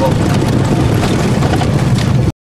oh